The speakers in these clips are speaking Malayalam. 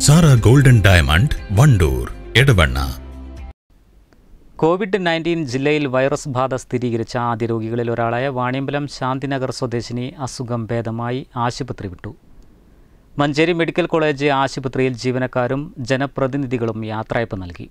Sara golden diamond Wandoor Edavanna. Covid nineteen ജില്ലയിൽ വൈറസ് ബാധ സ്ഥിരീകരിച്ച ആദ്യ രോഗികളിൽ ഒരാളായ വാണിയമ്പലം ശാന്തിനഗർ സ്വദേശിനി അസുഖം ഭേദമായി ആശുപത്രി വിട്ടു. മഞ്ചേരി മെഡിക്കൽ കോളേജ് ആശുപത്രിയിൽ ജീവനക്കാരും ജനപ്രതിനിധികളും യാത്രയപ്പ് നൽകി.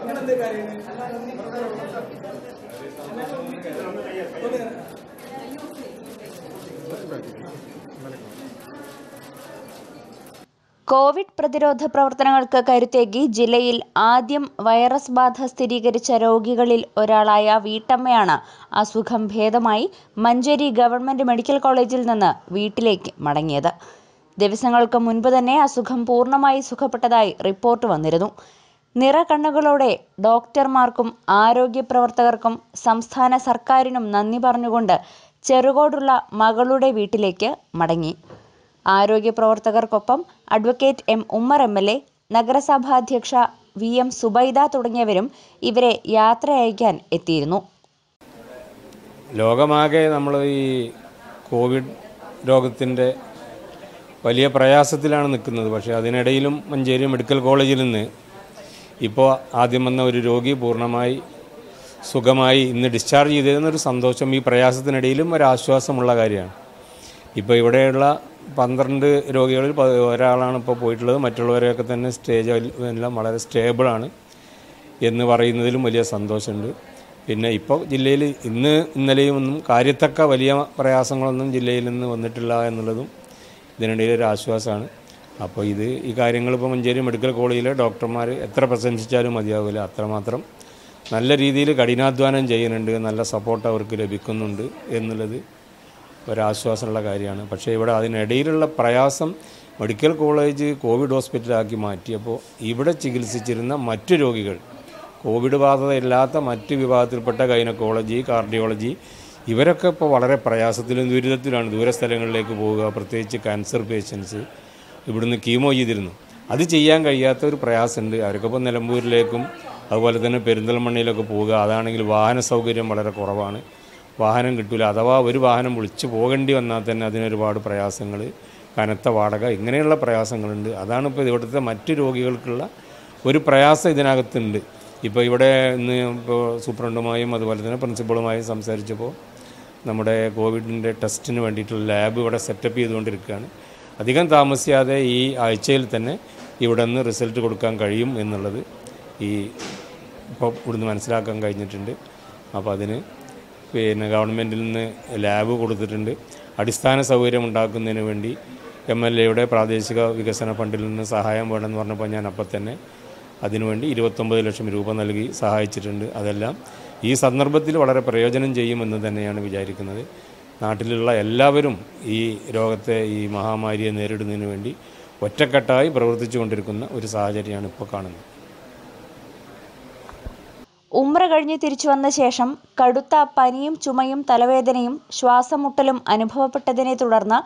കോവിഡ് പ്രതിരോധ പ്രവർത്തനങ്ങൾക്ക് കരുത്തേകി ജില്ലയിൽ ആദ്യം വൈറസ് ബാധ സ്ഥിരീകരിച്ച രോഗികളിൽ ഒരാളായ വീട്ടമ്മയാണ് അസുഖം ഭേദമായി മഞ്ചേരി ഗവൺമെന്റ് മെഡിക്കൽ കോളേജിൽ നിന്ന് വീട്ടിലേക്ക് മടങ്ങിയത്. ദിവസങ്ങൾക്ക് മുൻപ് തന്നെ അസുഖം പൂർണമായി സുഖപ്പെട്ടതായി റിപ്പോർട്ട് വന്നിരുന്നു. നിറകണ്ണുകളോടെ ഡോക്ടർമാർക്കും ആരോഗ്യ പ്രവർത്തകർക്കും സംസ്ഥാന സർക്കാരിനും നന്ദി പറഞ്ഞുകൊണ്ട് ചെറുകോടുള്ള മകളുടെ വീട്ടിലേക്ക് മടങ്ങി. ആരോഗ്യ പ്രവർത്തകർക്കൊപ്പം advocate M Ummer M L A നഗരസഭാധ്യക്ഷ V M Subaida തുടങ്ങിയവരും ഇവരെ യാത്ര അയക്കാൻ എത്തിയിരുന്നു. ലോകമാകെ നമ്മൾ ഈ കോവിഡ് രോഗത്തിന്റെ വലിയ പ്രയാസത്തിലാണ് നിൽക്കുന്നത്. പക്ഷേ അതിനിടയിലും മഞ്ചേരി മെഡിക്കൽ കോളേജിൽ നിന്ന് ഇപ്പോൾ ആദ്യം വന്ന ഒരു രോഗി പൂർണമായി സുഖമായി ഇന്ന് ഡിസ്ചാർജ് ചെയ്തിരുന്നൊരു സന്തോഷം ഈ പ്രയാസത്തിനിടയിലും ഒരാശ്വാസമുള്ള കാര്യമാണ്. ഇപ്പോൾ ഇവിടെയുള്ള പന്ത്രണ്ട് രോഗികളിൽ ഒരാളാണ് ഇപ്പോൾ പോയിട്ടുള്ളത്. മറ്റുള്ളവരെയൊക്കെ തന്നെ സ്റ്റേജ് എല്ലാം വളരെ സ്റ്റേബിളാണ് എന്ന് പറയുന്നതിലും വലിയ സന്തോഷമുണ്ട്. പിന്നെ ഇപ്പോൾ ജില്ലയിൽ ഇന്ന് ഇന്നലെയും ഒന്നും കാര്യത്തക്ക വലിയ പ്രയാസങ്ങളൊന്നും ജില്ലയിൽ നിന്ന് വന്നിട്ടില്ല എന്നുള്ളതും ഇതിനിടയിൽ ഒരു ആശ്വാസമാണ്. അപ്പോൾ ഇത് ഈ കാര്യങ്ങൾ ഇപ്പോൾ മഞ്ചേരി മെഡിക്കൽ കോളേജിലെ ഡോക്ടർമാർ എത്ര പ്രശംസിച്ചാലും മതിയാവില്ല. അത്രമാത്രം നല്ല രീതിയിൽ കഠിനാധ്വാനം ചെയ്യുന്നുണ്ട്. നല്ല സപ്പോർട്ട് അവർക്ക് ലഭിക്കുന്നുണ്ട് എന്നുള്ളത് ഒരാശ്വാസമുള്ള കാര്യമാണ്. പക്ഷേ ഇവിടെ അതിനിടയിലുള്ള പ്രയാസം മെഡിക്കൽ കോളേജ് കോവിഡ് ഹോസ്പിറ്റലാക്കി മാറ്റിയപ്പോൾ ഇവിടെ ചികിത്സിച്ചിരുന്ന മറ്റു രോഗികൾ കോവിഡ് ബാധയില്ലാത്ത മറ്റ് വിഭാഗത്തിൽപ്പെട്ട ഗൈനക്കോളജി കാർഡിയോളജി ഇവരൊക്കെ ഇപ്പോൾ വളരെ പ്രയാസത്തിലും ദുരിതത്തിലാണ്. ദൂരസ്ഥലങ്ങളിലേക്ക് പോവുക പ്രത്യേകിച്ച് ക്യാൻസർ പേഷ്യൻസ് ഇവിടുന്ന് കീമോ ചെയ്തിരുന്നു. അത് ചെയ്യാൻ കഴിയാത്ത ഒരു പ്രയാസമുണ്ട്. അവർക്ക് ഇപ്പോൾ നിലമ്പൂരിലേക്കും അതുപോലെ തന്നെ പെരിന്തൽമണ്ണയിലൊക്കെ പോവുക അതാണെങ്കിൽ വാഹന സൗകര്യം വളരെ കുറവാണ്. വാഹനം കിട്ടില്ല അഥവാ ഒരു വാഹനം വിളിച്ചു പോകേണ്ടി വന്നാൽ തന്നെ അതിനൊരുപാട് പ്രയാസങ്ങൾ കനത്ത വാടക ഇങ്ങനെയുള്ള പ്രയാസങ്ങളുണ്ട്. അതാണ് ഇപ്പോൾ ഇവിടുത്തെ മറ്റ് രോഗികൾക്കുള്ള ഒരു പ്രയാസം ഇതിനകത്തുണ്ട്. ഇപ്പോൾ ഇവിടെ ഇന്ന് ഇപ്പോൾ സൂപ്രണ്ടുമായും അതുപോലെ തന്നെ പ്രിൻസിപ്പളുമായും സംസാരിച്ചപ്പോൾ നമ്മുടെ കോവിഡിന്റെ ടെസ്റ്റിന് വേണ്ടിയിട്ടുള്ള ലാബ് ഇവിടെ സെറ്റപ്പ് ചെയ്തുകൊണ്ടിരിക്കുകയാണ്. അധികം താമസിയാതെ ഈ ആഴ്ചയിൽ തന്നെ ഇവിടെ നിന്ന് റിസൾട്ട് കൊടുക്കാൻ കഴിയും എന്നുള്ളത് ഈ ഇപ്പോൾ ഇവിടുന്ന് മനസ്സിലാക്കാൻ കഴിഞ്ഞിട്ടുണ്ട്. അപ്പോൾ അതിന് പിന്നെ ഗവൺമെന്റിൽ നിന്ന് ലാബ് കൊടുത്തിട്ടുണ്ട്. അടിസ്ഥാന സൗകര്യം ഉണ്ടാക്കുന്നതിന് വേണ്ടി എം എൽ എയുടെ പ്രാദേശിക വികസന ഫണ്ടിൽ നിന്ന് സഹായം വേണമെന്ന് പറഞ്ഞപ്പോൾ ഞാൻ അപ്പം തന്നെ അതിനുവേണ്ടി ഇരുപത്തൊമ്പത് ലക്ഷം രൂപ നൽകി സഹായിച്ചിട്ടുണ്ട്. അതെല്ലാം ഈ സന്ദർഭത്തിൽ വളരെ പ്രയോജനം ചെയ്യുമെന്ന് തന്നെയാണ് വിചാരിക്കുന്നത്. നാട്ടിലുള്ള എല്ലാവരും ഈ രോഗത്തെ ഈ മഹാമാരിയെ നേരിടുന്നതിന് വേണ്ടി ഒറ്റക്കെട്ടായി പ്രവർത്തിച്ചു കൊണ്ടിരിക്കുന്ന ഒരു സാഹചര്യമാണ് ഇപ്പോൾ കാണുന്നത്. ഉമ്ര കഴിഞ്ഞ് തിരിച്ചു വന്ന ശേഷം കടുത്ത പനിയും ചുമയും തലവേദനയും ശ്വാസമുട്ടലും അനുഭവപ്പെട്ടതിനെ തുടർന്ന്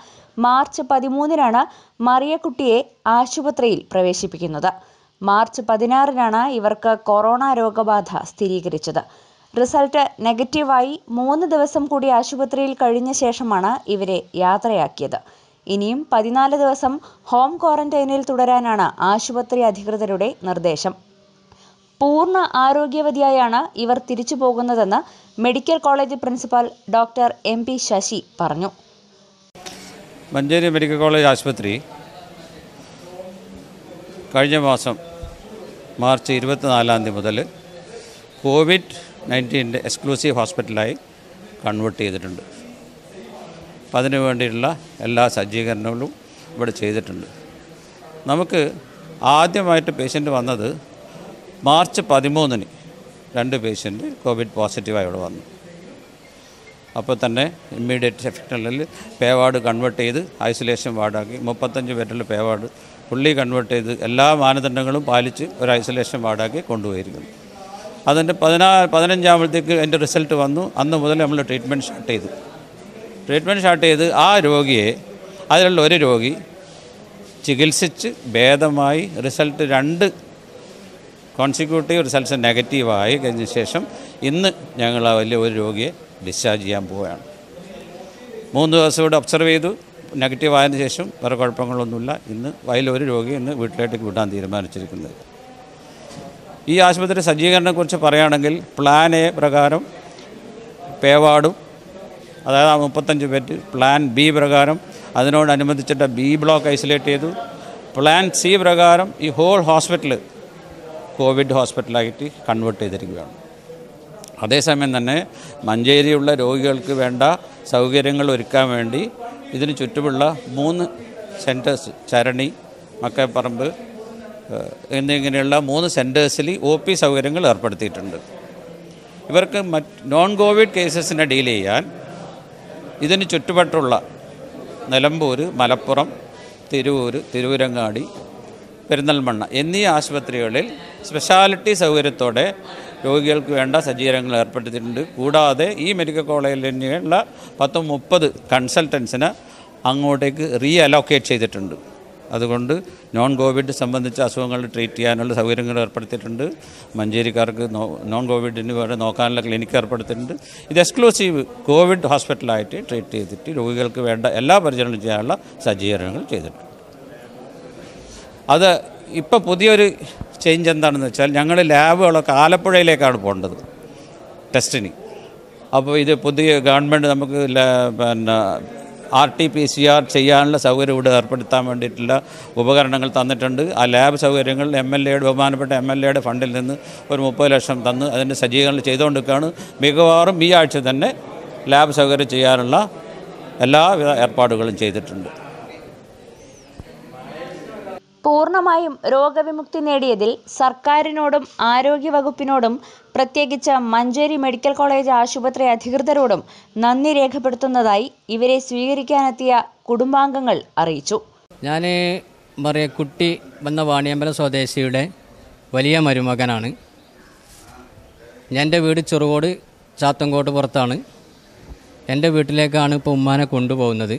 മാർച്ച് പതിമൂന്നിനാണ് മറിയക്കുട്ടിയെ ആശുപത്രിയിൽ പ്രവേശിപ്പിക്കുന്നത്. മാർച്ച് പതിനാറിനാണ് ഇവർക്ക് കൊറോണ രോഗബാധ സ്ഥിരീകരിച്ചത്. റിസൾട്ട് നെഗറ്റീവായി മൂന്ന് ദിവസം കൂടി ആശുപത്രിയിൽ കഴിഞ്ഞ ശേഷമാണ് ഇവരെ യാത്രയാക്കിയത്. ഇനിയും പതിനാല് ദിവസം ഹോം ക്വാറന്റൈനിൽ തുടരാനാണ് ആശുപത്രി അധികൃതരുടെ നിർദ്ദേശം. പൂർണ ആരോഗ്യവതിയായാണ് ഇവർ തിരിച്ചു പോകുന്നതെന്ന് medical college principal doctor M. P. Sasi പറഞ്ഞു. മഞ്ചേരി മെഡിക്കൽ കോളേജ് ആശുപത്രി കഴിഞ്ഞ മാസം മാർച്ച് ഇരുപത്തിനാലാം തീയതി മുതൽ കോവിഡ് നയന്റീന്റെ എക്സ്ക്ലൂസീവ് ഹോസ്പിറ്റലായി കൺവേർട്ട് ചെയ്തിട്ടുണ്ട്. അപ്പം അതിനു വേണ്ടിയിട്ടുള്ള എല്ലാ സജ്ജീകരണങ്ങളും ഇവിടെ ചെയ്തിട്ടുണ്ട്. നമുക്ക് ആദ്യമായിട്ട് പേഷ്യന്റ് വന്നത് മാർച്ച് പതിമൂന്നിന് രണ്ട് പേഷ്യന്റ് കോവിഡ് പോസിറ്റീവായി ഇവിടെ വന്നു. അപ്പോൾ തന്നെ ഇമ്മീഡിയറ്റ് എഫക്റ്റുകളിൽ പേ വാർഡ് കൺവേർട്ട് ചെയ്ത് ഐസൊലേഷൻ വാർഡാക്കി. മുപ്പത്തഞ്ച് പേരുടെ പേവാർഡ് വാർഡ് പുള്ളി കൺവേർട്ട് ചെയ്ത് എല്ലാ മാനദണ്ഡങ്ങളും പാലിച്ച് ഒരു ഐസൊലേഷൻ വാർഡാക്കി കൊണ്ടുപോയിരിക്കുന്നു. അതിന്റെ പതിനാ പതിനഞ്ചാമത്തേക്ക് എന്റെ റിസൾട്ട് വന്നു. അന്ന് മുതൽ നമ്മൾ ട്രീറ്റ്മെന്റ് സ്റ്റാർട്ട് ചെയ്തു. ട്രീറ്റ്മെന്റ് സ്റ്റാർട്ട് ചെയ്ത് ആ രോഗിയെ അതിലുള്ള ഒരു രോഗി ചികിത്സിച്ച് ഭേദമായി റിസൾട്ട് രണ്ട് കോൺസിക്യൂട്ടീവ് റിസൾട്ട്സ് നെഗറ്റീവായി കഴിഞ്ഞ ശേഷം ഇന്ന് ഞങ്ങൾ ആ വലിയ ഒരു രോഗിയെ ഡിസ്ചാർജ് ചെയ്യാൻ പോവുകയാണ്. മൂന്ന് ദിവസം ഇവിടെ ഒബ്സർവ് ചെയ്തു. നെഗറ്റീവ് ആയതിനു ശേഷം വേറെ കുഴപ്പങ്ങളൊന്നുമില്ല. ഇന്ന് അതിലൊരു രോഗി ഇന്ന് വീട്ടിലേക്ക് വിടാൻ തീരുമാനിച്ചിരിക്കുന്നത്. ഈ ആശുപത്രി സജ്ജീകരണത്തെക്കുറിച്ച് പറയുകയാണെങ്കിൽ പ്ലാൻ എ പ്രകാരം പേവാടും അതായത് ആ മുപ്പത്തഞ്ച് ബെഡ് പ്ലാൻ ബി പ്രകാരം അതിനോടനുബന്ധിച്ചിട്ട് ബി ബ്ലോക്ക് ഐസൊലേറ്റ് ചെയ്തു. പ്ലാൻ സി പ്രകാരം ഈ ഹോൾ ഹോസ്പിറ്റൽ കോവിഡ് ഹോസ്പിറ്റലായിട്ട് കൺവേർട്ട് ചെയ്തിരിക്കുകയാണ്. അതേസമയം തന്നെ മഞ്ചേരിയുള്ള രോഗികൾക്ക് വേണ്ട സൗകര്യങ്ങൾ ഒരുക്കാൻ വേണ്ടി ഇതിന് ചുറ്റുമുള്ള മൂന്ന് സെന്റേഴ്സ് ചരണി മക്കപ്പറമ്പ് എന്നിങ്ങനെയുള്ള മൂന്ന് സെന്റേഴ്സിൽ ഒ പി സൗകര്യങ്ങൾ ഏർപ്പെടുത്തിയിട്ടുണ്ട്. ഇവർക്ക് മറ്റ് നോൺ കോവിഡ് കേസസിനെ ഡീൽ ചെയ്യാൻ ഇതിന് ചുറ്റുവട്ടുള്ള നിലമ്പൂർ മലപ്പുറം തിരൂർ തിരൂരങ്ങാടി പെരിന്തൽമണ്ണ എന്നീ ആശുപത്രികളിൽ സ്പെഷ്യാലിറ്റി സൗകര്യത്തോടെ രോഗികൾക്ക് വേണ്ട സജ്ജീകരണങ്ങൾ ഏർപ്പെടുത്തിയിട്ടുണ്ട്. കൂടാതെ ഈ മെഡിക്കൽ കോളേജിൽ തന്നെയുള്ള പത്ത് മുപ്പത് കൺസൾട്ടൻസിന് അങ്ങോട്ടേക്ക് റീ അലോക്കേറ്റ് ചെയ്തിട്ടുണ്ട്. അതുകൊണ്ട് നോൺ കോവിഡ് സംബന്ധിച്ച അസുഖങ്ങൾ ട്രീറ്റ് ചെയ്യാനുള്ള സൗകര്യങ്ങൾ ഏർപ്പെടുത്തിയിട്ടുണ്ട്. മഞ്ചേരിക്കാർക്ക് നോൺ കോവിഡിന് വേറെ നോക്കാനുള്ള ക്ലിനിക്ക് ഏർപ്പെടുത്തിയിട്ടുണ്ട്. ഇത് എക്സ്ക്ലൂസീവ് കോവിഡ് ഹോസ്പിറ്റലായിട്ട് ട്രീറ്റ് ചെയ്തിട്ട് രോഗികൾക്ക് വേണ്ട എല്ലാ പരിചരണം ചെയ്യാനുള്ള സജ്ജീകരണങ്ങൾ ചെയ്തിട്ടുണ്ട്. അത് ഇപ്പോൾ പുതിയൊരു ചേഞ്ച് എന്താണെന്ന് വെച്ചാൽ ഞങ്ങൾ ലാബുകളൊക്കെ ആലപ്പുഴയിലേക്കാണ് പോകേണ്ടത്. ടെസ്റ്റിന് അപ്പോൾ ഇത് പുതിയ ഗവൺമെന്റ് നമുക്ക് പിന്നെ R T P C R ചെയ്യാനുള്ള സൗകര്യം ഇവിടെ ഏർപ്പെടുത്താൻ വേണ്ടിയിട്ടുള്ള ഉപകരണങ്ങൾ തന്നിട്ടുണ്ട്. ആ ലാബ് സൗകര്യങ്ങൾ എം എൽ എയുടെ ബഹുമാനപ്പെട്ട എം എൽ എയുടെ ഫണ്ടിൽ നിന്ന് ഒരു മുപ്പത് ലക്ഷം തന്ന് അതിന്റെ സജ്ജീകരണം ചെയ്തുകൊണ്ടിരിക്കുകയാണ്. മിക്കവാറും ഈ ആഴ്ച തന്നെ ലാബ് സൗകര്യം ചെയ്യാനുള്ള എല്ലാവിധ ഏർപ്പാടുകളും ചെയ്തിട്ടുണ്ട്. പൂർണമായും രോഗവിമുക്തി നേടിയതിൽ സർക്കാരിനോടും ആരോഗ്യവകുപ്പിനോടും പ്രത്യേകിച്ച് മഞ്ചേരി മെഡിക്കൽ കോളേജ് ആശുപത്രി അധികൃതരോടും നന്ദി രേഖപ്പെടുത്തുന്നതായി ഇവരെ സ്വീകരിക്കാനെത്തിയ കുടുംബാംഗങ്ങൾ അറിയിച്ചു. ഞാൻ മറിയക്കുട്ടി വന്ന വാണിയമ്പലം സ്വദേശിയുടെ വലിയ മരുമകനാണ്. എന്റെ വീട് ചെറുകോട് ചാത്തങ്കോട്ട് പുറത്താണ്. എന്റെ വീട്ടിലേക്കാണ് ഇപ്പോൾ ഉമ്മാനെ കൊണ്ടുപോകുന്നത്.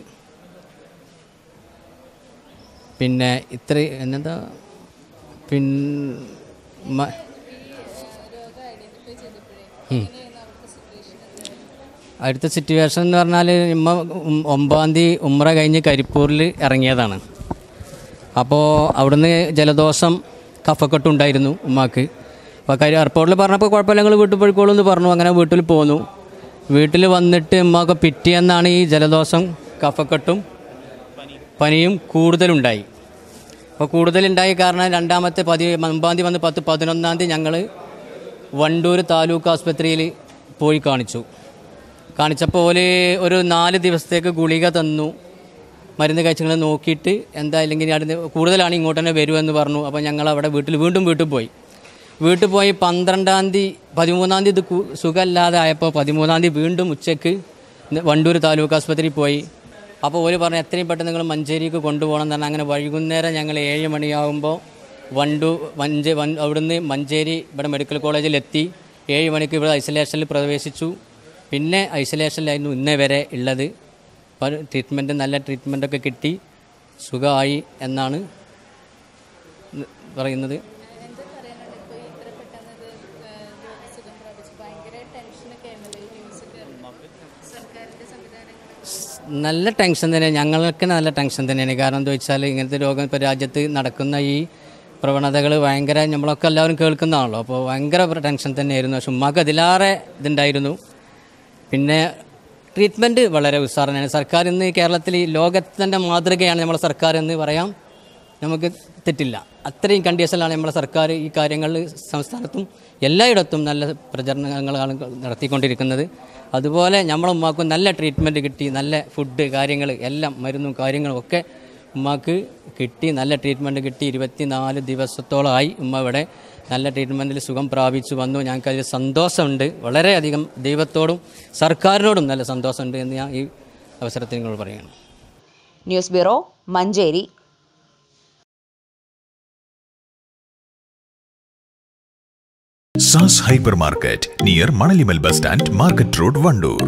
പിന്നെ ഇത്ര എന്നെന്താ പിൻ അടുത്ത സിറ്റുവേഷൻ എന്ന് പറഞ്ഞാൽ ഇമ്മ ഒമ്പതാം തീയതി ഉമ്ര കഴിഞ്ഞ് കരിപ്പൂരിൽ ഇറങ്ങിയതാണ്. അപ്പോൾ അവിടുന്ന് ജലദോഷം കഫക്കെട്ടുണ്ടായിരുന്നു ഉമ്മാക്ക്. അപ്പോൾ കരി എയർപോർട്ടിൽ പറഞ്ഞപ്പോൾ കുഴപ്പമില്ല ഞങ്ങൾ വീട്ടിൽ പോയിക്കോളൂ എന്ന് പറഞ്ഞു. അങ്ങനെ വീട്ടിൽ പോന്നു. വീട്ടിൽ വന്നിട്ട് ഉമ്മാക്ക് പിറ്റിയെന്നാണ് ഈ ജലദോഷം കഫക്കെട്ടും പനിയും കൂടുതലുണ്ടായി. അപ്പോൾ കൂടുതലുണ്ടായി കാരണം രണ്ടാമത്തെ പതി ഒമ്പതാം തീയതി വന്ന് പത്ത് പതിനൊന്നാം തീയതി ഞങ്ങൾ വണ്ടൂർ താലൂക്ക് ആസ്പത്രിയിൽ പോയി കാണിച്ചു. കാണിച്ചപ്പോൾ ഒരു നാല് ദിവസത്തേക്ക് ഗുളിക തന്നു. മരുന്ന് കഴിച്ചങ്ങൾ നോക്കിയിട്ട് എന്താ ഇല്ലെങ്കിൽ അടുത്ത് കൂടുതലാണ് ഇങ്ങോട്ട് തന്നെ വരുമെന്ന് പറഞ്ഞു. അപ്പോൾ ഞങ്ങൾ അവിടെ വീട്ടിൽ വീണ്ടും വീട്ടിൽ പോയി. വീട്ടിൽ പോയി പന്ത്രണ്ടാം തീയതി പതിമൂന്നാം തീയതി സുഖമില്ലാതെ ആയപ്പോൾ പതിമൂന്നാം തീയതി വീണ്ടും ഉച്ചയ്ക്ക് വണ്ടൂർ താലൂക്ക് ആസ്പത്രിയിൽ പോയി. അപ്പോൾ ഒരു പറഞ്ഞു എത്രയും പെട്ടെന്ന് നിങ്ങൾ മഞ്ചേരിക്ക് കൊണ്ടുപോകണം പറഞ്ഞാൽ അങ്ങനെ വൈകുന്നേരം ഞങ്ങൾ ഏഴ് മണിയാകുമ്പോൾ വണ്ടു വഞ്ച് വൺ അവിടുന്ന് മഞ്ചേരി ഇവിടെ മെഡിക്കൽ കോളേജിൽ എത്തി. ഏഴ് മണിക്ക് ഇവിടെ ഐസൊലേഷനിൽ പ്രവേശിച്ചു. പിന്നെ ഐസൊലേഷനിലായിരുന്നു ഇന്നേ വരെ ഉള്ളത്. ട്രീറ്റ്മെന്റ് നല്ല ട്രീറ്റ്മെന്റൊക്കെ കിട്ടി. സുഖമായി എന്നാണ് പറയുന്നത്. നല്ല ടെൻഷൻ തന്നെ ഞങ്ങൾക്ക് നല്ല ടെൻഷൻ തന്നെയാണ്. കാരണം എന്താ വെച്ചാൽ ഇങ്ങനത്തെ രോഗം ഇപ്പോൾ രാജ്യത്ത് നടക്കുന്ന ഈ പ്രവണതകൾ ഭയങ്കര നമ്മളൊക്കെ എല്ലാവരും കേൾക്കുന്നതാണല്ലോ. അപ്പോൾ ഭയങ്കര ടെൻഷൻ തന്നെയായിരുന്നു. പക്ഷെ ഉമ്മാക്ക് അതിലേറെ ഇതുണ്ടായിരുന്നു. പിന്നെ ട്രീറ്റ്മെന്റ് വളരെ ഉത്സാഹനാണ് സർക്കാർ ഇന്ന് കേരളത്തിൽ ലോകത്തിന്റെ മാതൃകയാണ് നമ്മുടെ സർക്കാർ എന്ന് പറയാം. നമുക്ക് തെറ്റില്ല. അത്രയും കണ്ടീഷനിലാണ് നമ്മുടെ സർക്കാർ ഈ കാര്യങ്ങളിൽ സംസ്ഥാനത്തും എല്ലായിടത്തും നല്ല പ്രചരണങ്ങളാണ് നടത്തിക്കൊണ്ടിരിക്കുന്നത്. അതുപോലെ നമ്മളെ ഉമ്മാക്കും നല്ല ട്രീറ്റ്മെന്റ് കിട്ടി നല്ല ഫുഡ് കാര്യങ്ങൾ എല്ലാം മരുന്നും കാര്യങ്ങളും ഒക്കെ ഉമ്മാക്ക് കിട്ടി നല്ല ട്രീറ്റ്മെന്റ് കിട്ടി. ഇരുപത്തിനാല് ദിവസത്തോളമായി ഉമ്മ ഇവിടെ നല്ല ട്രീറ്റ്മെന്റിൽ സുഖം പ്രാപിച്ചു വന്നു. ഞങ്ങൾക്ക് അതിൽ സന്തോഷമുണ്ട്. വളരെയധികം ദൈവത്തോടും സർക്കാരിനോടും നല്ല സന്തോഷമുണ്ട് എന്ന് ഞാൻ ഈ അവസരത്തിൽ നിങ്ങൾ പറയുകയാണ് ന്യൂസ് ബ്യൂറോ മഞ്ചേരി. സാസ് hyper market near Manalimal bus stand market road Wandoor.